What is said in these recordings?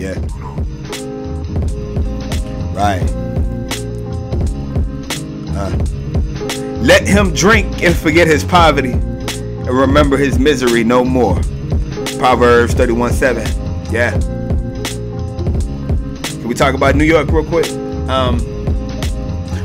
Yeah. Right. Uh. Let him drink and forget his poverty and remember his misery no more. Proverbs 31 7. Yeah. Can we talk about New York real quick? Um,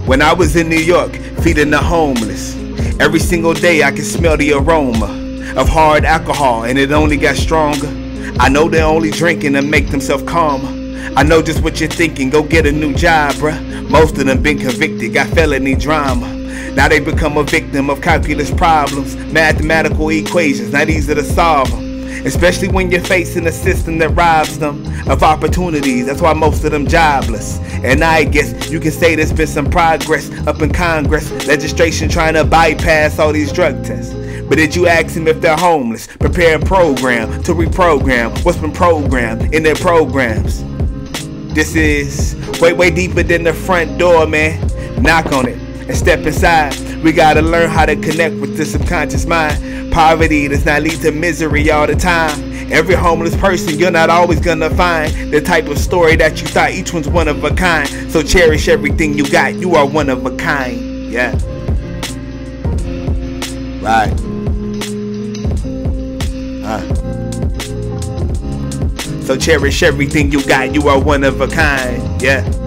when I was in New York, feeding the homeless, every single day I could smell the aroma of hard alcohol and it only got stronger. I know they're only drinking to make themselves calmer. I know just what you're thinking, go get a new job, bruh. Most of them been convicted, got felony drama. Now they become a victim of calculus problems, mathematical equations, not easy to solve them. Especially when you're facing a system that robs them of opportunities. That's why most of them jobless. And I guess you can say there's been some progress up in Congress, legislation trying to bypass all these drug tests. But did you ask them if they're homeless? Prepare a program to reprogram what's been programmed in their programs. This is way, way deeper than the front door, man. Knock on it and step inside. We gotta learn how to connect with the subconscious mind. Poverty does not lead to misery all the time. Every homeless person, you're not always gonna find the type of story that you thought each one's one of a kind. So cherish everything you got. You are one of a kind. Yeah. Right. So cherish everything you got. You are one of a kind. Yeah.